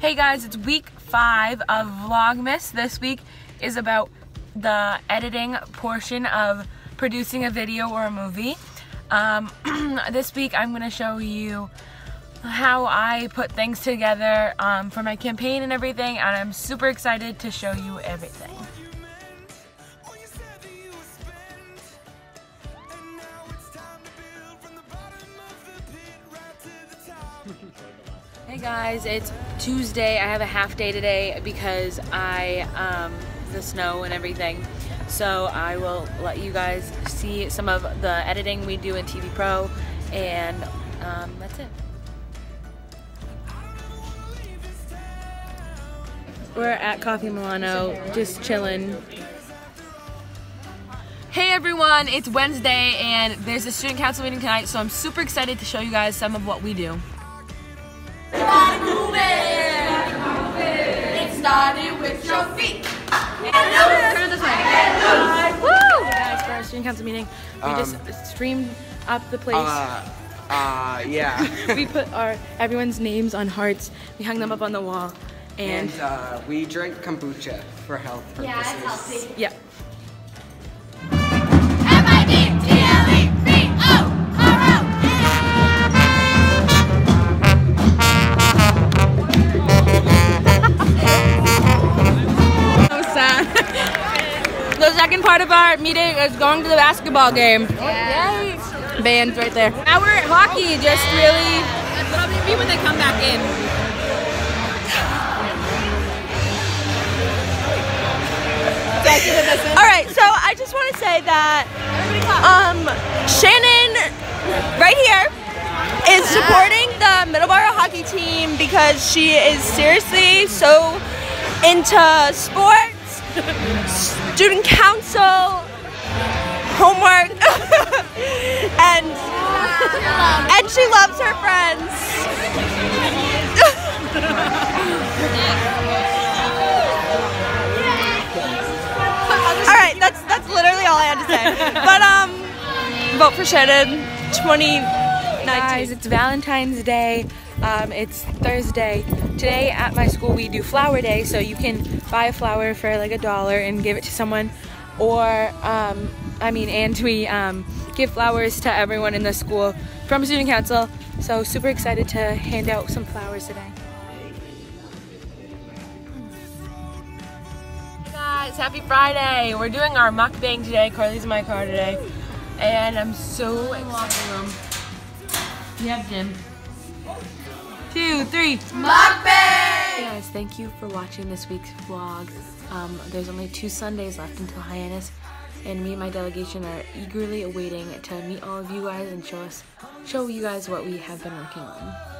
Hey guys, it's week five of VlogMASC. This week is about the editing portion of producing a video or a movie. Um, this week I'm going to show you how I put things together um, for my campaign and everything and I'm super excited to show you everything. Hey guys, it's Tuesday. I have a half day today because I, um, the snow and everything. So I will let you guys see some of the editing we do in TV Pro and um, that's it. We're at Coffee Milano, just chilling. Hey everyone, it's Wednesday and there's a student council meeting tonight, so I'm super excited to show you guys some of what we do. Everybody move it. It started with your feet. Turn this way. Woo! Guys, for our student council meeting, we just streamed up the place. Uh, uh, yeah. we put our everyone's names on hearts. We hung them up on the wall, and, and uh, we drank kombucha for health purposes. Yeah, it's healthy. yeah. The second part of our meeting is going to the basketball game. Yay! Bands right there. Now we're at hockey, just really. That'll be when they come back in. All right, so I just want to say that um, Shannon, right here, is supporting the Middleborough hockey team because she is seriously so into sports, student council, homework, and and she loves her friends. All right, that's that's literally all I had to say. But um, vote for Shannon, 2019. Guys, it's Valentine's Day. Um, it's Thursday. Today at my school we do flower day, so you can buy a flower for like a dollar and give it to someone, or um, I mean, and we um, give flowers to everyone in the school from student council. So super excited to hand out some flowers today. Hey guys, happy Friday! We're doing our mukbang today. Carly's in my car today, and I'm so excited. You have Jim. Two, three. Hey guys, thank you for watching this week's vlog. Um, there's only two Sundays left until Hyannis, and me and my delegation are eagerly awaiting to meet all of you guys and show us, show you guys what we have been working on.